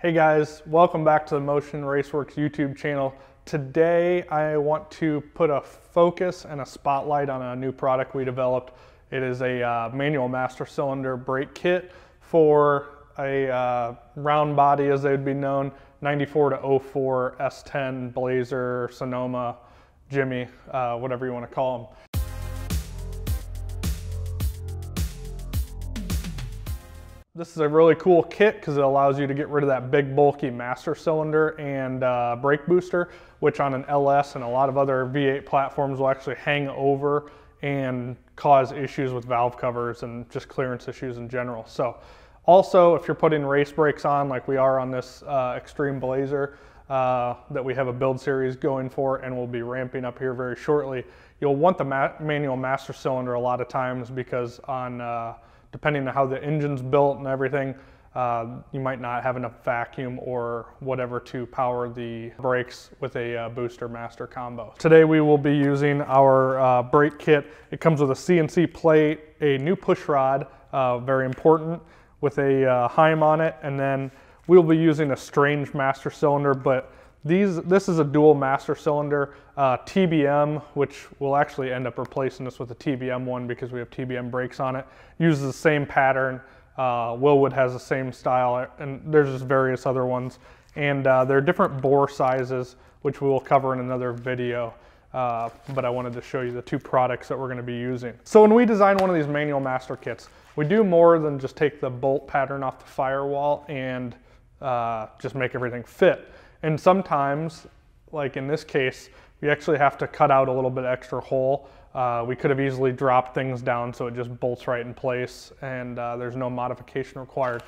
Hey guys, welcome back to the Motion Raceworks YouTube channel. Today I want to put a focus and a spotlight on a new product we developed. It is a uh, manual master cylinder brake kit for a uh, round body as they would be known, 94 to 04 S10 Blazer, Sonoma, Jimmy, uh, whatever you want to call them. This is a really cool kit because it allows you to get rid of that big bulky master cylinder and uh, brake booster, which on an LS and a lot of other V8 platforms will actually hang over and cause issues with valve covers and just clearance issues in general. So also, if you're putting race brakes on like we are on this uh, Extreme Blazer uh, that we have a build series going for and we'll be ramping up here very shortly, you'll want the ma manual master cylinder a lot of times because on uh, depending on how the engine's built and everything, uh, you might not have enough vacuum or whatever to power the brakes with a uh, booster master combo. Today we will be using our uh, brake kit. It comes with a CNC plate, a new push rod, uh, very important, with a uh, Heim on it, and then we'll be using a Strange master cylinder, but these, this is a dual master cylinder uh, TBM, which will actually end up replacing this with a TBM one because we have TBM brakes on it. Uses the same pattern. Uh, Wilwood has the same style, and there's just various other ones. And uh, they're different bore sizes, which we will cover in another video. Uh, but I wanted to show you the two products that we're going to be using. So when we design one of these manual master kits, we do more than just take the bolt pattern off the firewall and uh, just make everything fit. And sometimes, like in this case, we actually have to cut out a little bit extra hole. Uh, we could have easily dropped things down so it just bolts right in place and uh, there's no modification required.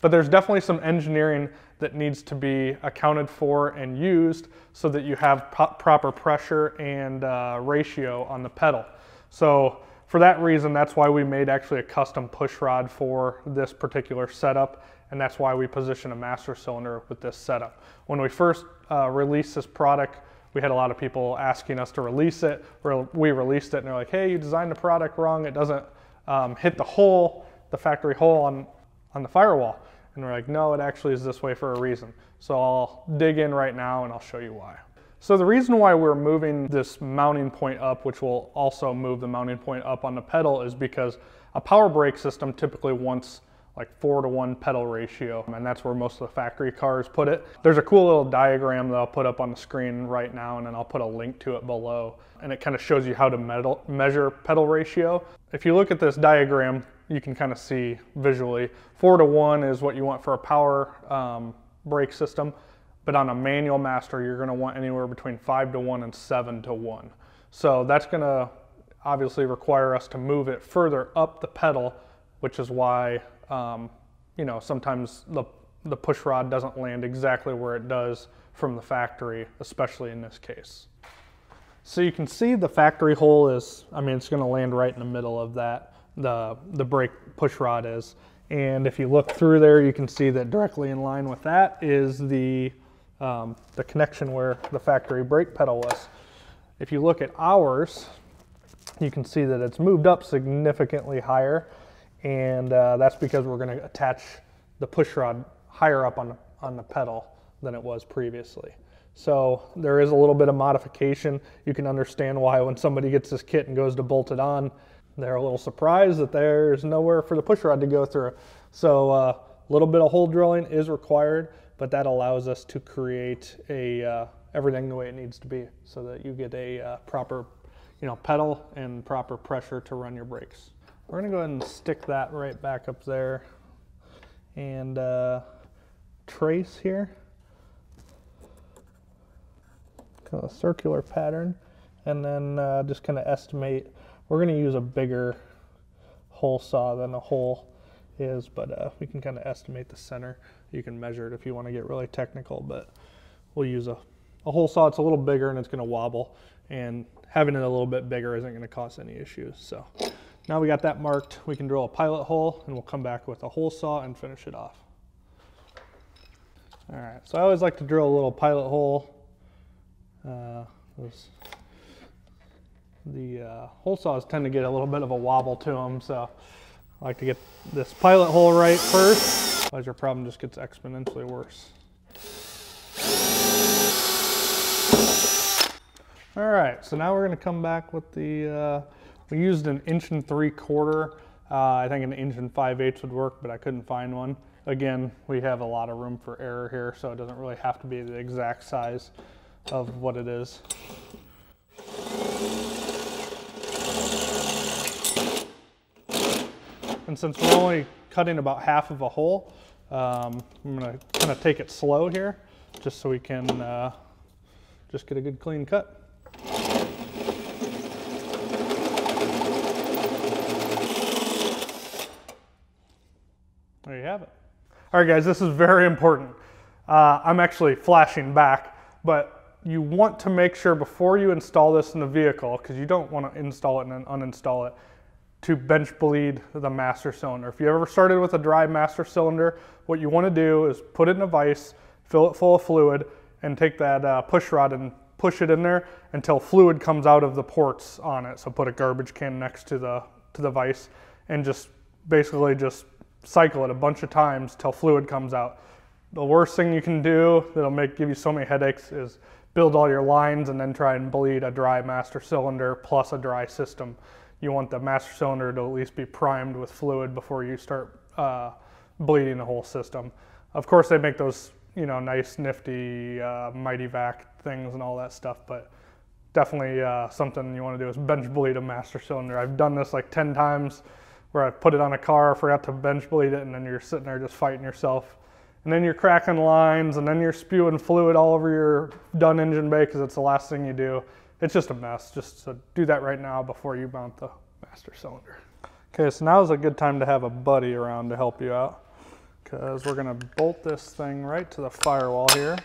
But there's definitely some engineering that needs to be accounted for and used so that you have proper pressure and uh, ratio on the pedal. So for that reason, that's why we made actually a custom push rod for this particular setup and that's why we position a master cylinder with this setup. When we first uh, released this product, we had a lot of people asking us to release it. We released it and they're like, hey, you designed the product wrong. It doesn't um, hit the hole, the factory hole on, on the firewall. And we're like, no, it actually is this way for a reason. So I'll dig in right now and I'll show you why. So the reason why we're moving this mounting point up, which will also move the mounting point up on the pedal, is because a power brake system typically wants like four to one pedal ratio, and that's where most of the factory cars put it. There's a cool little diagram that I'll put up on the screen right now, and then I'll put a link to it below, and it kind of shows you how to metal, measure pedal ratio. If you look at this diagram, you can kind of see visually, four to one is what you want for a power um, brake system, but on a manual master, you're gonna want anywhere between five to one and seven to one. So that's gonna obviously require us to move it further up the pedal, which is why um, you know, sometimes the, the push rod doesn't land exactly where it does from the factory, especially in this case. So you can see the factory hole is, I mean, it's gonna land right in the middle of that, the, the brake push rod is. And if you look through there, you can see that directly in line with that is the, um, the connection where the factory brake pedal was. If you look at ours, you can see that it's moved up significantly higher and uh, that's because we're going to attach the push rod higher up on the, on the pedal than it was previously. So there is a little bit of modification. You can understand why when somebody gets this kit and goes to bolt it on, they're a little surprised that there's nowhere for the push rod to go through. So uh, a little bit of hole drilling is required, but that allows us to create a uh, everything the way it needs to be so that you get a uh, proper you know, pedal and proper pressure to run your brakes. We're gonna go ahead and stick that right back up there and uh, trace here. Kind of a circular pattern and then uh, just kind of estimate. We're gonna use a bigger hole saw than a hole is, but uh, we can kind of estimate the center. You can measure it if you want to get really technical, but we'll use a, a hole saw. It's a little bigger and it's going to wobble, and having it a little bit bigger isn't going to cause any issues. So now we got that marked, we can drill a pilot hole and we'll come back with a hole saw and finish it off. All right, so I always like to drill a little pilot hole. Uh, the uh, hole saws tend to get a little bit of a wobble to them, so I like to get this pilot hole right first. Otherwise your problem just gets exponentially worse. All right, so now we're gonna come back with the, uh, we used an inch and three quarter. Uh, I think an inch and five eighths would work, but I couldn't find one. Again, we have a lot of room for error here, so it doesn't really have to be the exact size of what it is. And since we're only cutting about half of a hole, um, I'm gonna kind of take it slow here, just so we can uh, just get a good clean cut. There you have it. All right, guys, this is very important. Uh, I'm actually flashing back, but you want to make sure before you install this in the vehicle, because you don't want to install it and then uninstall it, to bench bleed the master cylinder. If you ever started with a dry master cylinder, what you want to do is put it in a vise, fill it full of fluid, and take that uh, push rod and push it in there until fluid comes out of the ports on it. So put a garbage can next to the to the vise and just basically just cycle it a bunch of times till fluid comes out. The worst thing you can do that'll make give you so many headaches is build all your lines and then try and bleed a dry master cylinder plus a dry system. You want the master cylinder to at least be primed with fluid before you start uh, bleeding the whole system. Of course, they make those you know nice, nifty, uh, Mityvac things and all that stuff, but definitely uh, something you want to do is bench bleed a master cylinder. I've done this like 10 times where I put it on a car, forgot to bench bleed it, and then you're sitting there just fighting yourself. And then you're cracking lines, and then you're spewing fluid all over your done engine bay because it's the last thing you do. It's just a mess. Just so do that right now before you mount the master cylinder. Okay, so now is a good time to have a buddy around to help you out because we're gonna bolt this thing right to the firewall here.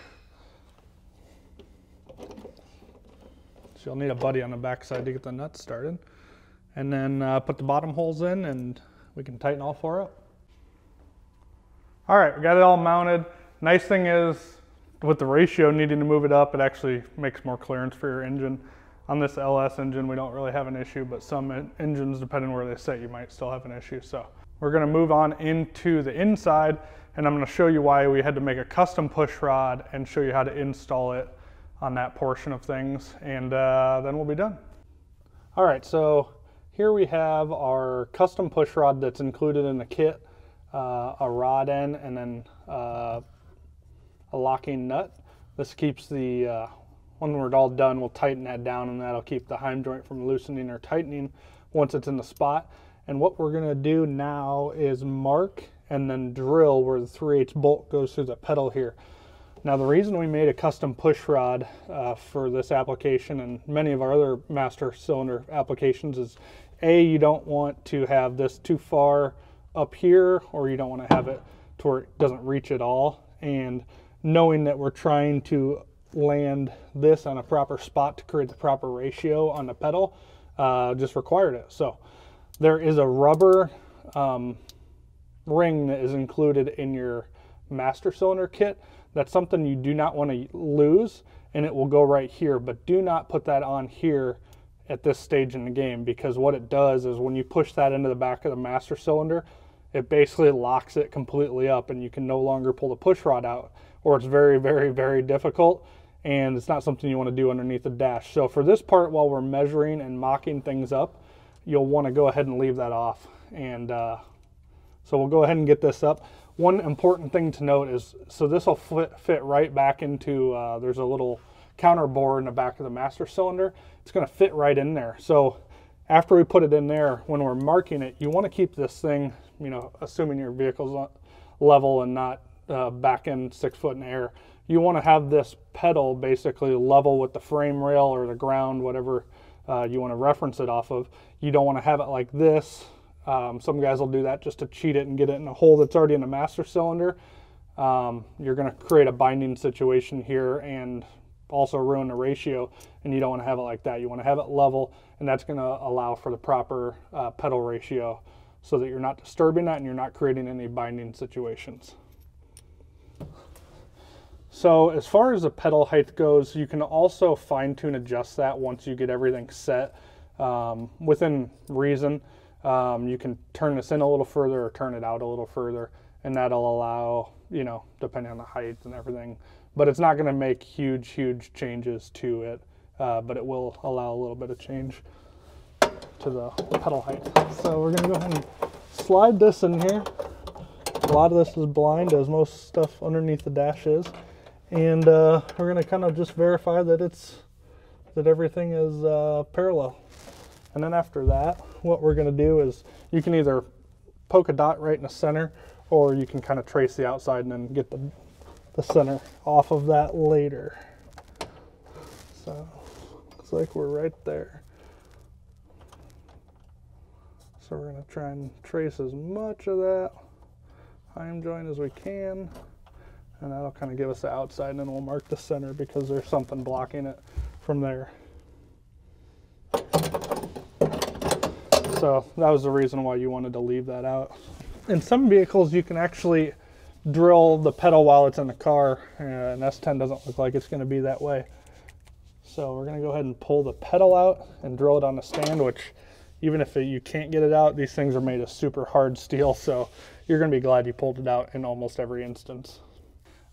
So you'll need a buddy on the backside to get the nuts started and then uh, put the bottom holes in and we can tighten all four up. All right, we got it all mounted. Nice thing is with the ratio needing to move it up, it actually makes more clearance for your engine. On this LS engine, we don't really have an issue, but some engines, depending where they sit, you might still have an issue. So we're gonna move on into the inside and I'm gonna show you why we had to make a custom push rod and show you how to install it on that portion of things. And uh, then we'll be done. All right, so here we have our custom push rod that's included in the kit, uh, a rod end and then uh, a locking nut. This keeps the, uh, when we're all done, we'll tighten that down and that'll keep the heim joint from loosening or tightening once it's in the spot. And what we're gonna do now is mark and then drill where the 3 8 bolt goes through the pedal here. Now the reason we made a custom push rod uh, for this application and many of our other master cylinder applications is a, you don't want to have this too far up here or you don't want to have it to where it doesn't reach at all. And knowing that we're trying to land this on a proper spot to create the proper ratio on the pedal uh, just required it. So there is a rubber um, ring that is included in your master cylinder kit. That's something you do not want to lose and it will go right here, but do not put that on here at this stage in the game because what it does is when you push that into the back of the master cylinder, it basically locks it completely up and you can no longer pull the push rod out or it's very, very, very difficult and it's not something you want to do underneath the dash. So for this part, while we're measuring and mocking things up, you'll want to go ahead and leave that off. And uh, so we'll go ahead and get this up. One important thing to note is, so this will fit, fit right back into, uh, there's a little counter bore in the back of the master cylinder it's going to fit right in there. So after we put it in there, when we're marking it, you want to keep this thing, you know, assuming your vehicle's level and not uh, back in six foot in air, you want to have this pedal basically level with the frame rail or the ground, whatever uh, you want to reference it off of. You don't want to have it like this. Um, some guys will do that just to cheat it and get it in a hole that's already in the master cylinder. Um, you're going to create a binding situation here and also ruin the ratio and you don't want to have it like that. You want to have it level and that's going to allow for the proper uh, pedal ratio so that you're not disturbing that and you're not creating any binding situations. So as far as the pedal height goes, you can also fine tune adjust that once you get everything set um, within reason. Um, you can turn this in a little further or turn it out a little further and that'll allow, you know, depending on the height and everything. But it's not going to make huge, huge changes to it, uh, but it will allow a little bit of change to the pedal height. So we're going to go ahead and slide this in here. A lot of this is blind, as most stuff underneath the dash is. And uh, we're going to kind of just verify that it's that everything is uh, parallel. And then after that, what we're going to do is you can either poke a dot right in the center or you can kind of trace the outside and then get the, the center off of that later. So looks like we're right there. So we're going to try and trace as much of that heim joint as we can. And that'll kind of give us the outside and then we'll mark the center because there's something blocking it from there. So that was the reason why you wanted to leave that out. In some vehicles, you can actually drill the pedal while it's in the car, and S10 doesn't look like it's going to be that way. So we're going to go ahead and pull the pedal out and drill it on the stand, which even if you can't get it out, these things are made of super hard steel, so you're going to be glad you pulled it out in almost every instance.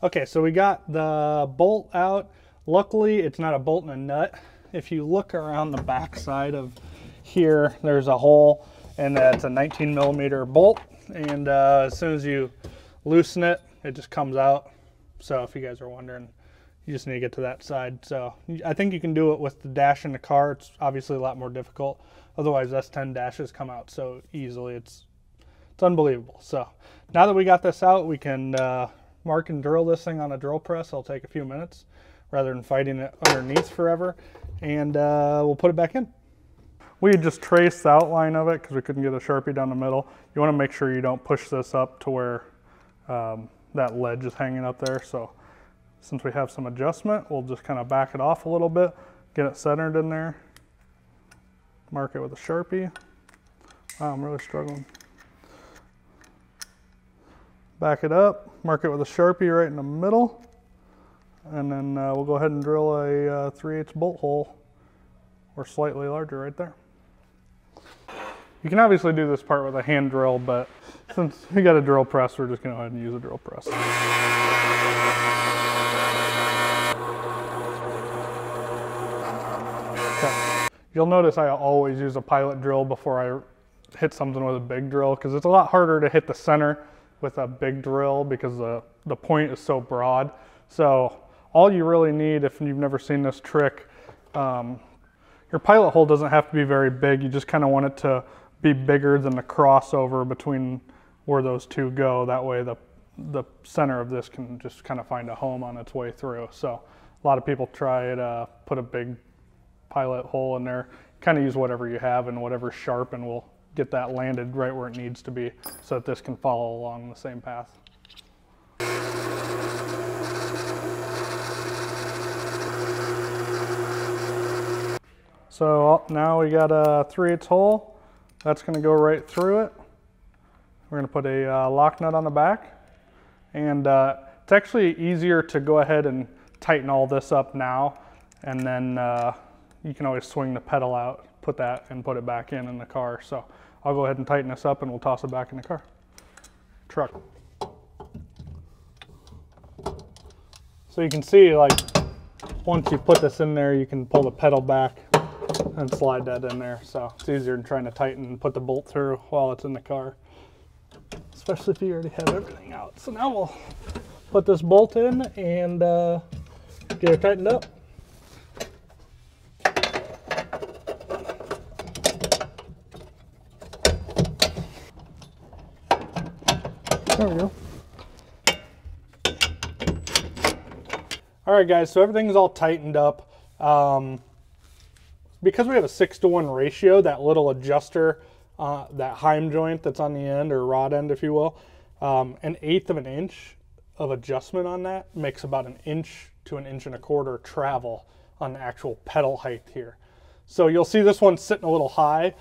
Okay, so we got the bolt out. Luckily, it's not a bolt and a nut. If you look around the back side of here, there's a hole, and that's a 19 millimeter bolt. And uh, as soon as you loosen it, it just comes out. So if you guys are wondering, you just need to get to that side. So I think you can do it with the dash in the car. It's obviously a lot more difficult. Otherwise, S10 dashes come out so easily. It's it's unbelievable. So now that we got this out, we can uh, mark and drill this thing on a drill press. It'll take a few minutes rather than fighting it underneath forever. And uh, we'll put it back in. We just traced the outline of it because we couldn't get a Sharpie down the middle. You want to make sure you don't push this up to where um, that ledge is hanging up there. So since we have some adjustment, we'll just kind of back it off a little bit, get it centered in there, mark it with a Sharpie. Wow, I'm really struggling. Back it up, mark it with a Sharpie right in the middle, and then uh, we'll go ahead and drill a uh, 3 8 bolt hole or slightly larger right there. You can obviously do this part with a hand drill, but since we got a drill press, we're just gonna go ahead and use a drill press. Okay. You'll notice I always use a pilot drill before I hit something with a big drill because it's a lot harder to hit the center with a big drill because the, the point is so broad. So all you really need if you've never seen this trick, um, your pilot hole doesn't have to be very big. You just kind of want it to be bigger than the crossover between where those two go. That way the, the center of this can just kind of find a home on its way through. So a lot of people try to uh, put a big pilot hole in there. Kind of use whatever you have and whatever sharp and we'll get that landed right where it needs to be so that this can follow along the same path. So now we got a 3 8 hole. That's going to go right through it. We're going to put a uh, lock nut on the back. And uh, it's actually easier to go ahead and tighten all this up now. And then uh, you can always swing the pedal out, put that and put it back in in the car. So I'll go ahead and tighten this up and we'll toss it back in the car. Truck. So you can see like once you put this in there, you can pull the pedal back and slide that in there. So it's easier than trying to tighten and put the bolt through while it's in the car, especially if you already have everything out. So now we'll put this bolt in and uh, get it tightened up. There we go. All right, guys, so everything's all tightened up. Um, because we have a six to one ratio, that little adjuster, uh, that heim joint that's on the end or rod end, if you will, um, an eighth of an inch of adjustment on that makes about an inch to an inch and a quarter travel on the actual pedal height here. So you'll see this one sitting a little high.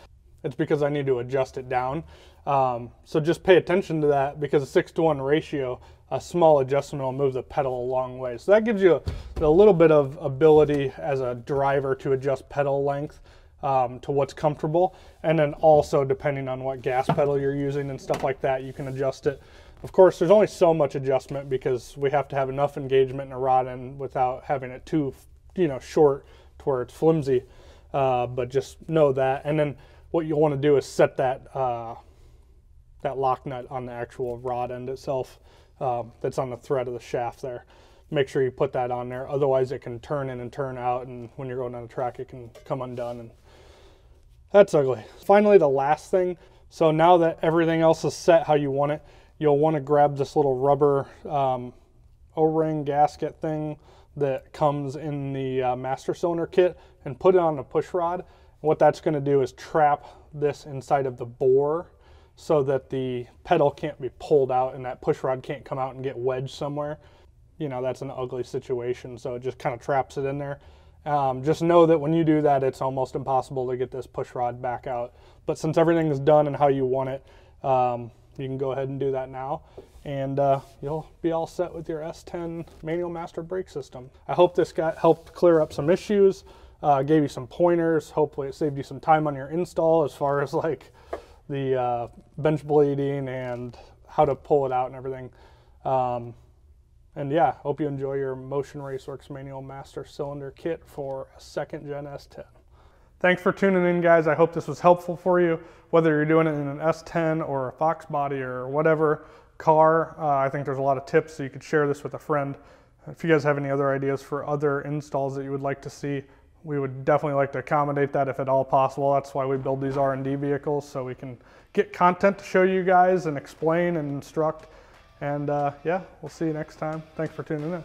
It's because I need to adjust it down. Um, so just pay attention to that because a six to one ratio, a small adjustment will move the pedal a long way. So that gives you a, a little bit of ability as a driver to adjust pedal length um, to what's comfortable. And then also depending on what gas pedal you're using and stuff like that, you can adjust it Of course, there's only so much adjustment because we have to have enough engagement in a rod end without having it too, you know, short to where it's flimsy. Uh, but just know that. And then what you'll want to do is set that uh, that lock nut on the actual rod end itself uh, that's on the thread of the shaft there. Make sure you put that on there. Otherwise, it can turn in and turn out, and when you're going down the track, it can come undone. And that's ugly. Finally, the last thing. So now that everything else is set how you want it, you'll want to grab this little rubber um, O-ring gasket thing that comes in the uh, master cylinder kit and put it on the push rod. What that's going to do is trap this inside of the bore so that the pedal can't be pulled out and that push rod can't come out and get wedged somewhere. You know, that's an ugly situation. So it just kind of traps it in there. Um, just know that when you do that, it's almost impossible to get this push rod back out. But since everything is done and how you want it, um, you can go ahead and do that now. And uh, you'll be all set with your S10 manual master brake system. I hope this got helped clear up some issues, uh, gave you some pointers. Hopefully it saved you some time on your install as far as like the uh, bench bleeding and how to pull it out and everything. Um, and yeah, hope you enjoy your Motion Raceworks Manual Master Cylinder Kit for a second gen S10. Thanks for tuning in, guys. I hope this was helpful for you, whether you're doing it in an S10 or a Fox body or whatever car. Uh, I think there's a lot of tips, so you could share this with a friend. If you guys have any other ideas for other installs that you would like to see, we would definitely like to accommodate that if at all possible. That's why we build these R&D vehicles, so we can get content to show you guys and explain and instruct. And uh, yeah, we'll see you next time. Thanks for tuning in.